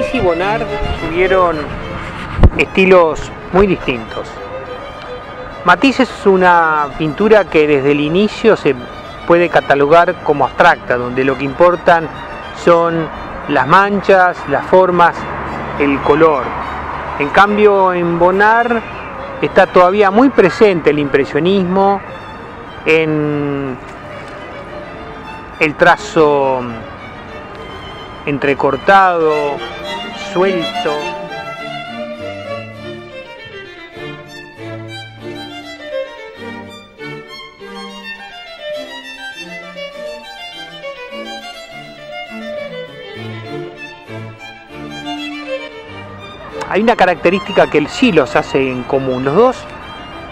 Matisse y Bonnard tuvieron estilos muy distintos. Matisse es una pintura que desde el inicio se puede catalogar como abstracta, donde lo que importan son las manchas, las formas, el color. En cambio, en Bonnard está todavía muy presente el impresionismo en el trazo entrecortado, suelto. Hay una característica que sí los hace en común. Los dos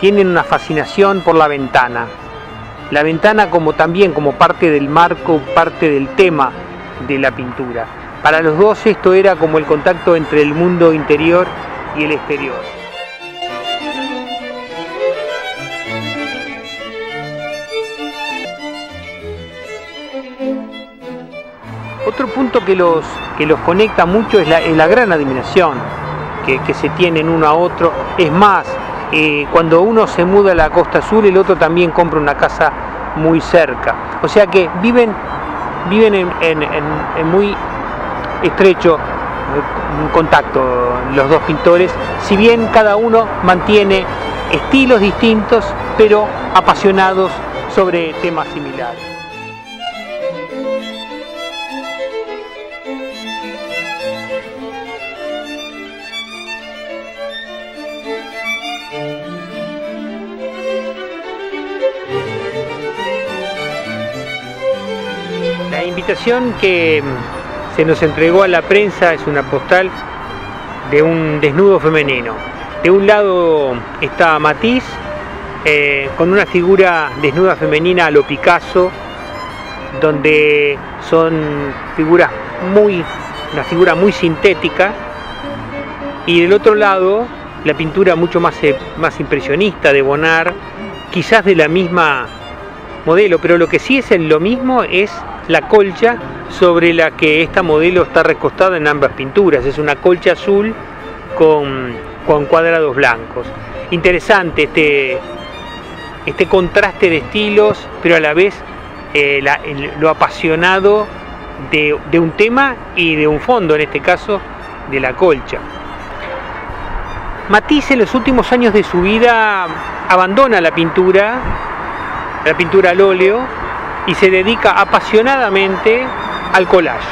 tienen una fascinación por la ventana. La ventana como también como parte del marco, parte del tema de la pintura. Para los dos esto era como el contacto entre el mundo interior y el exterior. Otro punto que los, que los conecta mucho es la, gran admiración que, se tienen uno a otro. Es más, eh, cuando uno se muda a la costa sur, el otro también compra una casa muy cerca. O sea que viven viven en, muy estrecho eh, contacto los dos pintores, si bien cada uno mantiene estilos distintos, pero apasionados sobre temas similares. La invitación que se nos entregó a la prensa es una postal de un desnudo femenino. De un lado está Matisse eh, con una figura desnuda femenina a lo Picasso, donde son figuras muy, una figura muy sintética, y del otro lado la pintura mucho más, eh, más impresionista de Bonnard, quizás de la misma modelo, pero lo que sí es lo mismo es la colcha sobre la que esta modelo está recostada en ambas pinturas. Es una colcha azul con, cuadrados blancos. Interesante este, este contraste de estilos, pero a la vez eh, lo apasionado de, de un tema y de un fondo, en este caso de la colcha. Matisse en los últimos años de su vida abandona la pintura, la pintura al óleo, y se dedica apasionadamente al collage.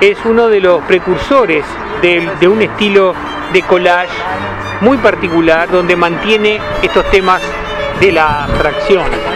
Es uno de los precursores de, un estilo de collage muy particular donde mantiene estos temas de la abstracción.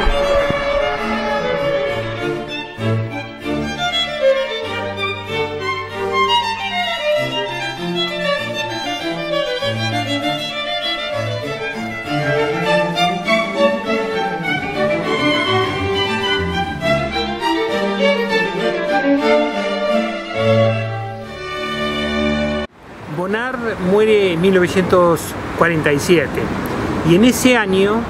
Muere en 1947 y en ese año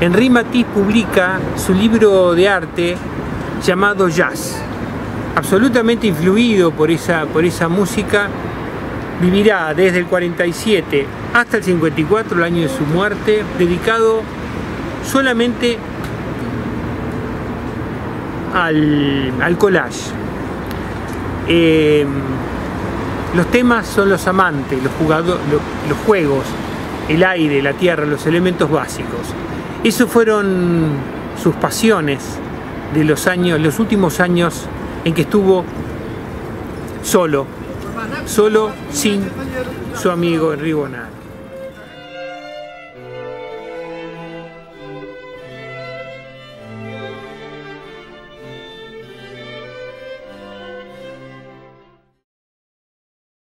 Henri Matisse publica su libro de arte llamado Jazz. Absolutamente influido por esa, por esa música, vivirá desde el 47 hasta el 54, el año de su muerte, dedicado solamente al, al collage. Eh, los temas son los amantes, los, juegos, el aire, la tierra, los elementos básicos. Esos fueron sus pasiones de los años, los últimos años en que estuvo solo, solo sin su amigo Enrique Bonar.